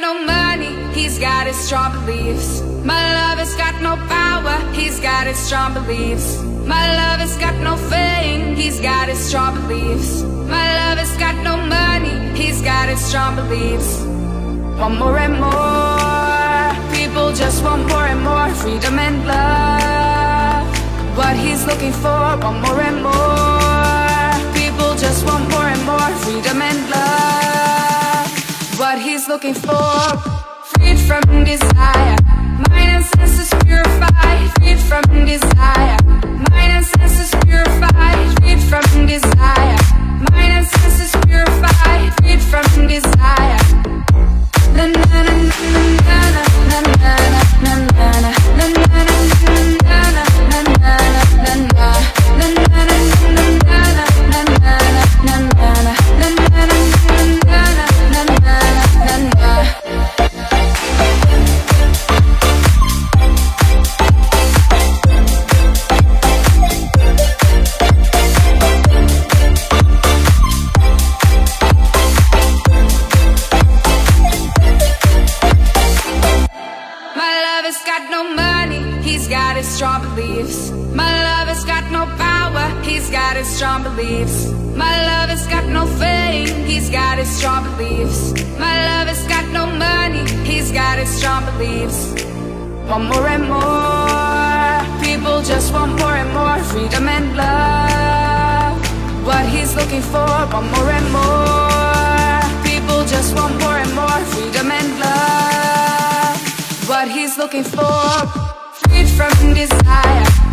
no money, he's got his strong beliefs. My love has got no power, he's got his strong beliefs. My love has got no fame, he's got his strong beliefs. My love has got no money, he's got his strong beliefs. Want more and more, people just want more and more freedom and love. What he's looking for, want more and more. People just want more Looking for, freed from desire. Mind and senses purified, freed from desire. Mind and senses purified, freed from desire. Mind and senses purified, freed from desire. Lover's got no money, he's got his strong beliefs. My lover's got no power, he's got his strong beliefs. My lover's got no fame, he's got his strong beliefs. My lover's got no money, he's got his strong beliefs. Want more and more, people just want more and more freedom and love. What he's looking for, want more and more, people just want more and more freedom and love looking for. Freed from desire,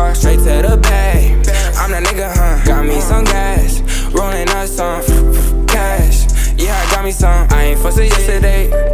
car, straight to the bay. I'm that nigga, huh? Got me some gas, rolling up some cash. Yeah, I got me some. I ain't fussing yesterday.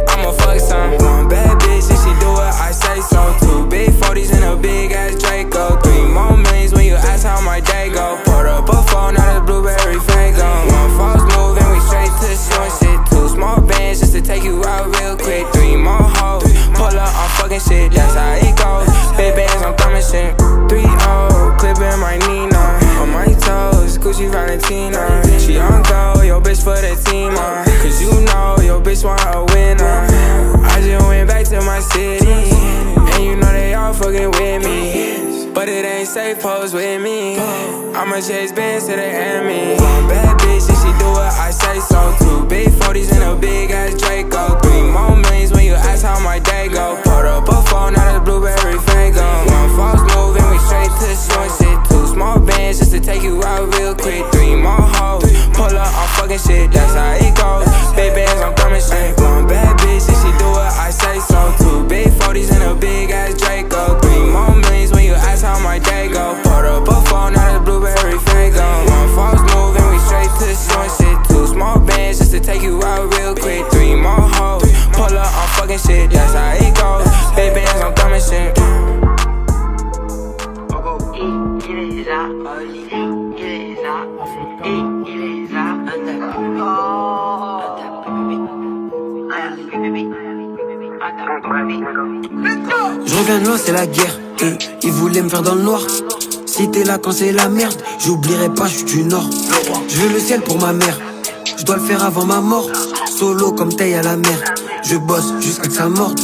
Safe pose with me. I'ma chase bands to the enemy. One bad bitch, and she do what I say so. Two big 40s and a big ass Draco. Three more millions when you ask how my day go. Put up a phone, now the blueberry fango. One false move, and we straight to showing shit. Two small bands just to take you out real quick. Three more hoes, pull up on fucking shit, that's how it goes. Big bands, I'm coming straight. Je reviens loin, c'est la guerre, eux, ils voulaient me faire dans le noir. Si t'es là quand c'est la merde, j'oublierai pas, je suis du nord. Je veux le ciel pour ma mère, je dois le faire avant ma mort. Solo comme taille à la mer, je bosse jusqu'à que ça morde.